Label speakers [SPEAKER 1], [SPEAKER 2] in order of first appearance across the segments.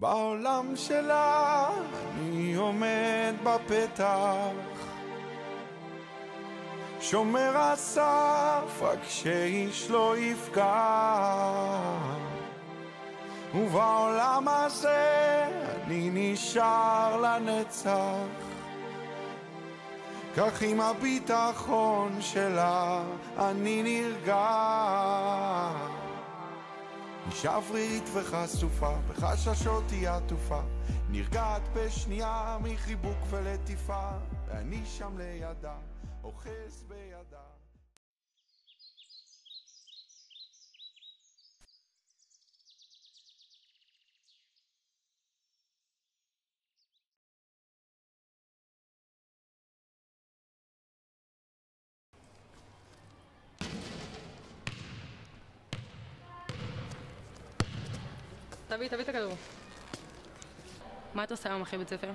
[SPEAKER 1] בעולם שלך אני עומד בפתח? שומר הסף רק שאיש לא יפגע ובעולם הזה אני נשאר לנצח. כך עם הביטחון שלה אני נרגע אישה שברירית וחשופה, בחששות היא עטופה, נרגעת בשנייה מחיבוק ולטיפה, ואני שם לידה, אוחז בידה.
[SPEAKER 2] תביא, תביא את הכדור. מה את עושה היום אחרי בית ספר?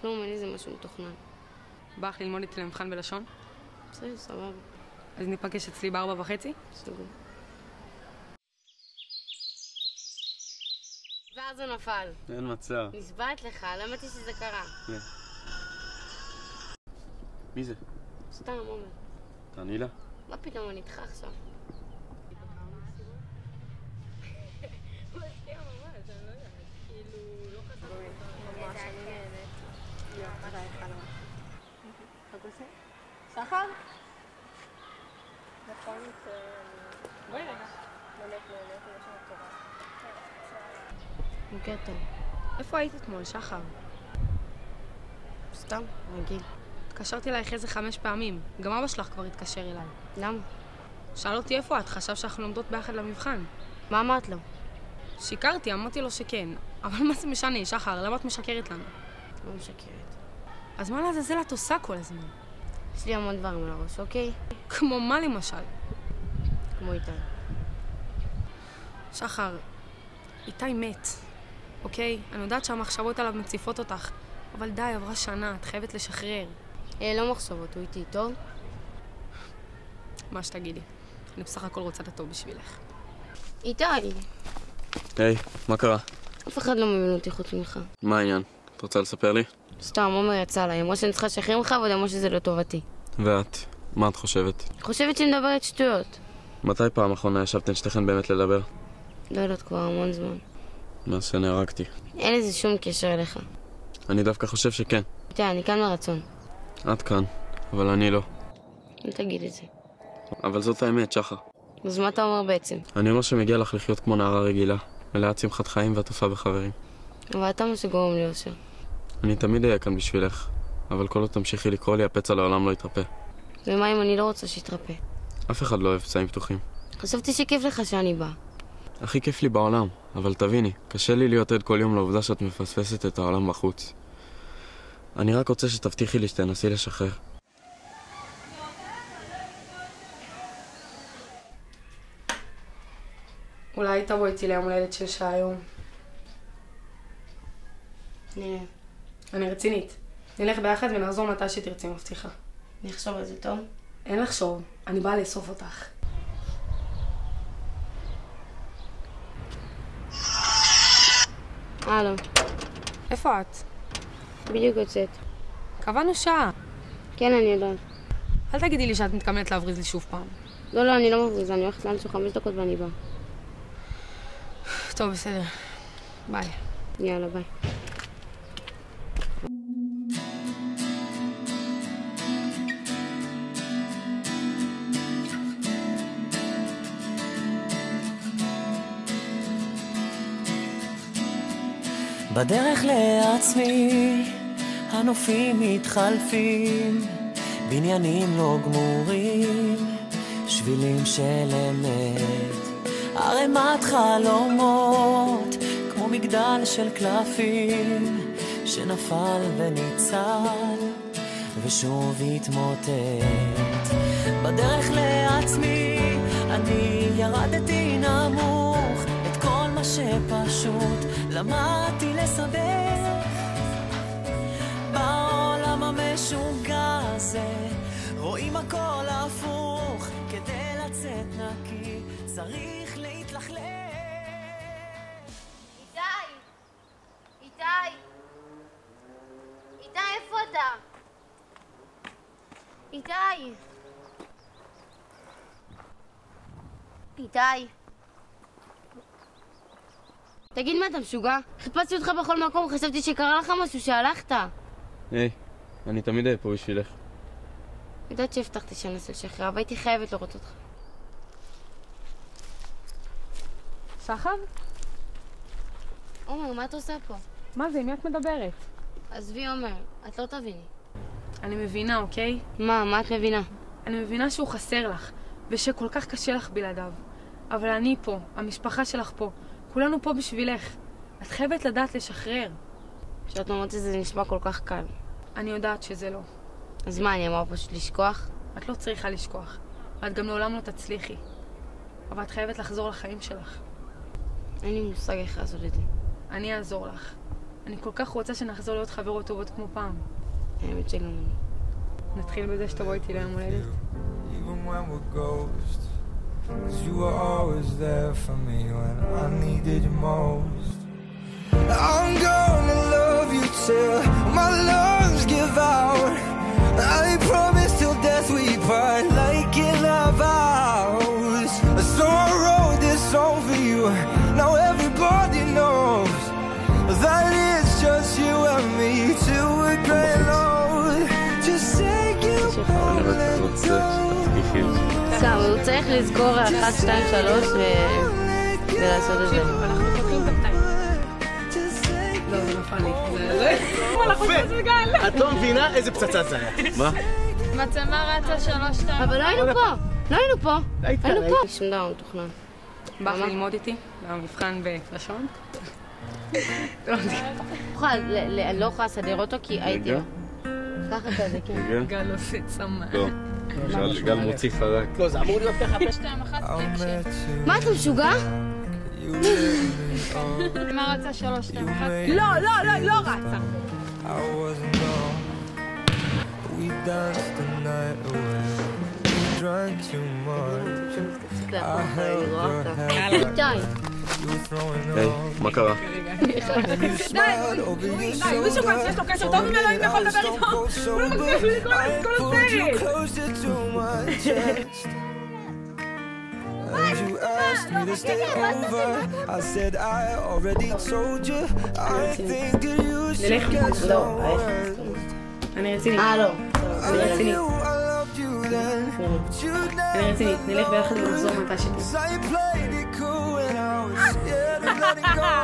[SPEAKER 3] כלום, אין לי איזה משהו מתוכנן.
[SPEAKER 2] בא לך ללמוד איתי למבחן בלשון?
[SPEAKER 3] בסדר, סבבה.
[SPEAKER 2] אז ניפגש אצלי בארבע וחצי?
[SPEAKER 3] סגור. ואז זה נפל.
[SPEAKER 4] אין מצב.
[SPEAKER 3] נשבעת לך, לא ידעתי שזה קרה.
[SPEAKER 4] מי זה?
[SPEAKER 3] סתם, עומר.
[SPEAKER 4] תעני לה.
[SPEAKER 3] מה פתאום, אני איתך עכשיו.
[SPEAKER 2] שחר?
[SPEAKER 3] בוקר טוב.
[SPEAKER 2] איפה היית אתמול, שחר?
[SPEAKER 3] סתם, רגיל.
[SPEAKER 2] התקשרתי אלייך איזה חמש פעמים. גם אבא שלך כבר התקשר אליי.
[SPEAKER 3] למה?
[SPEAKER 2] שאל אותי איפה את, חשב שאנחנו לומדות ביחד למבחן.
[SPEAKER 3] מה אמרת לו?
[SPEAKER 2] שיקרתי, אמרתי לו שכן. אבל מה זה משנה, שחר? למה את משקרת לנו?
[SPEAKER 3] לא משקרת.
[SPEAKER 2] אז מה לעזאזל את עושה כל הזמן?
[SPEAKER 3] יש לי המון דברים על הראש, אוקיי?
[SPEAKER 2] כמו מה למשל?
[SPEAKER 3] כמו איתי.
[SPEAKER 2] שחר, איתי מת, אוקיי? אני יודעת שהמחשבות עליו מציפות אותך, אבל די, עברה שנה, את חייבת לשחרר.
[SPEAKER 3] אה, לא מחשבות, הוא איתי, טוב?
[SPEAKER 2] מה שתגידי. אני בסך הכל רוצה את הטוב בשבילך.
[SPEAKER 3] איתי!
[SPEAKER 4] היי, מה קרה?
[SPEAKER 3] אף אחד לא מבין אותי חוץ ממך.
[SPEAKER 4] מה העניין? את רוצה לספר לי?
[SPEAKER 3] סתם, עומר יצא לה, אמרה שאני צריכה לשחרר ממך, ועוד אמרה שזה לטובתי.
[SPEAKER 4] ואת? מה את חושבת?
[SPEAKER 3] חושבת שהיא מדברת שטויות.
[SPEAKER 4] מתי פעם אחרונה ישבתן שתיכן באמת לדבר?
[SPEAKER 3] לא יודעת כבר המון זמן.
[SPEAKER 4] מאז שנהרגתי.
[SPEAKER 3] אין לזה שום קשר אליך.
[SPEAKER 4] אני דווקא חושב שכן.
[SPEAKER 3] איתי, אני כאן מרצון.
[SPEAKER 4] את כאן, אבל אני לא.
[SPEAKER 3] אל תגיד את זה.
[SPEAKER 4] אבל זאת האמת, שחר.
[SPEAKER 3] אז מה אתה אומר בעצם?
[SPEAKER 4] אני אומר שמגיע לך לחיות כמו נערה רגילה, מלאת שמחת חיים ועטופה בחברים.
[SPEAKER 3] אבל אתה מה שגורם לי אושר.
[SPEAKER 4] אני תמיד אהיה כאן בשבילך, אבל כל עוד תמשיכי לקרוא לי, הפצע לעולם לא יתרפא.
[SPEAKER 3] ומה אם אני לא רוצה שיתרפא?
[SPEAKER 4] אף אחד לא אוהב פצעים פתוחים.
[SPEAKER 3] חשבתי שכיף לך שאני באה.
[SPEAKER 4] הכי כיף לי בעולם, אבל תביני, קשה לי להיות עד כל יום לעובדה שאת מפספסת את העולם בחוץ. אני רק רוצה שתבטיחי לי שתנסי לשחרר.
[SPEAKER 2] אולי תבוא איתי ליום הולדת של שעה היום.
[SPEAKER 3] נראה.
[SPEAKER 2] אני רצינית. נלך ביחד ונחזור מתי שתרצי, מבטיחה.
[SPEAKER 3] אני אחשוב על זה טוב.
[SPEAKER 2] אין לחשוב, אני באה לאסוף אותך.
[SPEAKER 3] הלו,
[SPEAKER 2] איפה את?
[SPEAKER 3] בדיוק יוצאת.
[SPEAKER 2] קבענו שעה.
[SPEAKER 3] כן, אני יודעת.
[SPEAKER 2] אל תגידי לי שאת מתכוונת להבריז לי שוב פעם.
[SPEAKER 3] לא, לא, אני לא מבריזה, אני הולכת לאן של חמש דקות ואני באה.
[SPEAKER 2] טוב, בסדר. ביי.
[SPEAKER 3] יאללה, ביי.
[SPEAKER 5] בדרך לעצמי, הנופים מתחלפים, בניינים לא גמורים, שבילים של אמת, ערימת חלומות, כמו מגדל של קלפים, שנפל וניצל, ושוב התמוטט. בדרך לעצמי, אני ירדתי נמוך, שפשוט למדתי לסבך בעולם המשוגע הזה רואים הכל הפוך כדי לצאת נקי צריך להתלכלך
[SPEAKER 3] איתי! איתי! איתי, איפה אתה? איתי! איתי! תגיד מה, אתה משוגע? חיפשתי אותך בכל מקום, חשבתי שקרה לך משהו שהלכת.
[SPEAKER 4] היי, אני תמיד אהיה פה בשבילך.
[SPEAKER 3] יודעת שהבטחתי שאני אנסה לשחרר, אבל הייתי חייבת לראות אותך.
[SPEAKER 2] שחר?
[SPEAKER 3] עומר, מה אתה עושה פה?
[SPEAKER 2] מה זה, עם מי את מדברת?
[SPEAKER 3] עזבי, עומר, את לא תביני.
[SPEAKER 2] אני מבינה, אוקיי?
[SPEAKER 3] מה, מה את מבינה?
[SPEAKER 2] אני מבינה שהוא חסר לך, ושכל כך קשה לך בלעדיו. אבל אני פה, המשפחה שלך פה, כולנו פה בשבילך. את חייבת לדעת לשחרר.
[SPEAKER 3] כשאת אומרת את זה, זה נשמע כל כך קל.
[SPEAKER 2] אני יודעת שזה לא.
[SPEAKER 3] אז מה, אני אמורה פשוט לשכוח?
[SPEAKER 2] את לא צריכה לשכוח, ואת גם לעולם לא תצליחי. אבל את חייבת לחזור לחיים שלך.
[SPEAKER 3] אין לי מושג איך לעשות את זה.
[SPEAKER 2] אני אעזור לך. אני כל כך רוצה שנחזור להיות חברות טובות כמו פעם.
[SPEAKER 3] האמת שגם אני.
[SPEAKER 2] נתחיל בזה שתבוא איתי ליום הולדת.
[SPEAKER 6] Cause you were always there for me when I needed you most. I'm gonna love you till my lungs give out. I promise till death we part like in our vows. So I wrote this song for you. Now everybody knows that it's just you and me till we're growing old. Just say you won't let go.
[SPEAKER 3] סתם, הוא צריך לזכור אחת, שתיים, שלוש ו- ולעשות את זה.
[SPEAKER 2] את. לא, זה. זה-.
[SPEAKER 7] את לא מבינה איזה פצצה זה היה.
[SPEAKER 4] מה?
[SPEAKER 8] מצלמה רצה שלוש, שתיים.
[SPEAKER 3] אבל לא היינו פה! לא היינו פה! היינו פה! שום דבר לא מתוכנן.
[SPEAKER 2] בא לך ללמוד איתי? במבחן בלשון?
[SPEAKER 3] יכולה, ל- ל- אני לא יכולה לסדר אותו כי הייתי...
[SPEAKER 4] רגע.
[SPEAKER 3] ככה כזה, כן.
[SPEAKER 2] גל עושה צמא.
[SPEAKER 4] גל- גל מוציא חרק.
[SPEAKER 7] לא, זה אמור להיות ככה.
[SPEAKER 8] שתיים, אחת.
[SPEAKER 3] מה, אתה משוגע?
[SPEAKER 8] מצלמה רצה שלוש,
[SPEAKER 6] You
[SPEAKER 8] שתיים, אחת.
[SPEAKER 2] לא, לא, לא, לא רצה.
[SPEAKER 6] We danced the night away. We drank too much. I held your hand.
[SPEAKER 4] היי. מה קרה?
[SPEAKER 6] And you smiled over your
[SPEAKER 2] די, מישהו כאן שיש לו קשר טוב ממנו, אם יכול לדבר איתו. הוא לא מצליח לי לקרוא את כל הסרט.
[SPEAKER 6] And you asked me to stay over. I said I already told you. I think that you should get some rest.
[SPEAKER 2] אני רצינית.
[SPEAKER 3] אה, לא.
[SPEAKER 6] I
[SPEAKER 2] אני רצינית.
[SPEAKER 6] knew I loved you then, but you
[SPEAKER 2] אני
[SPEAKER 6] never
[SPEAKER 2] נלך ביחד ונחזור מתי שתהיה.
[SPEAKER 6] scared of letting go.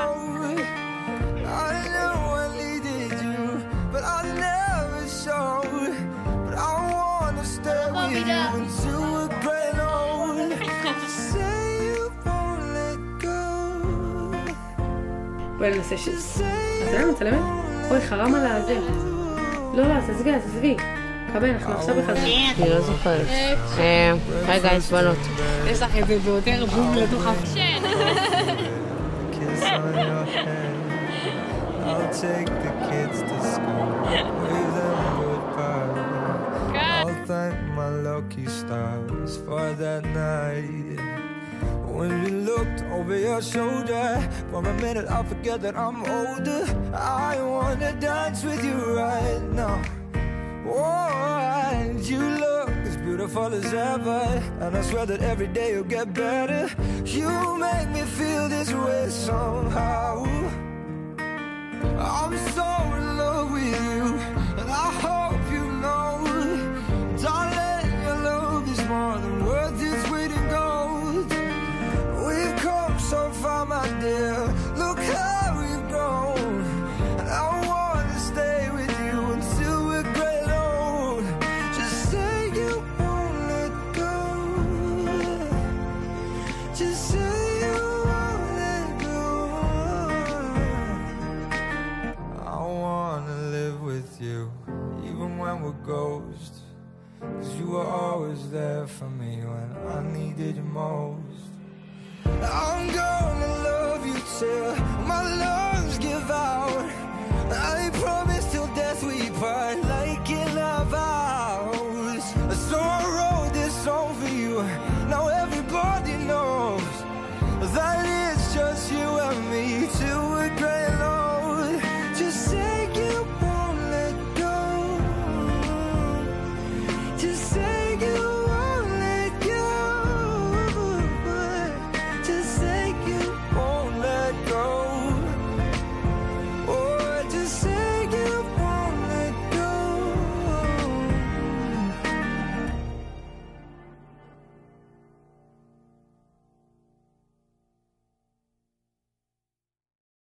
[SPEAKER 6] I knew I needed you, but I never showed. But I wanna stay with you until we're great old. Say you won't let go.
[SPEAKER 2] בואי ננסה ש...
[SPEAKER 6] Say
[SPEAKER 2] אתה יודע, מצלמת? אוי, חרם על הזה. לא, לא, תעזבי, תעזבי. קבל, אנחנו עכשיו בחזרה.
[SPEAKER 3] אני לא זוכרת. אה, רגע, יש בנות.
[SPEAKER 2] יש לך את זה ביותר בום לתוך ה...
[SPEAKER 6] kiss on your hand. I'll take the kids to school, wave them goodbye. I'll thank my lucky stars for that night. When we looked over your shoulder, for a minute I forget that I'm older. I wanna dance with you right now. Oh, and you look as beautiful as ever. And I swear that every day you'll get better. You make me feel this way somehow. I'm so in love with you, and I hope you know, darling, your love is more than around with ghosts. Cause you were always there for me when I needed you most. I'm gonna love you till my lungs give out. I promise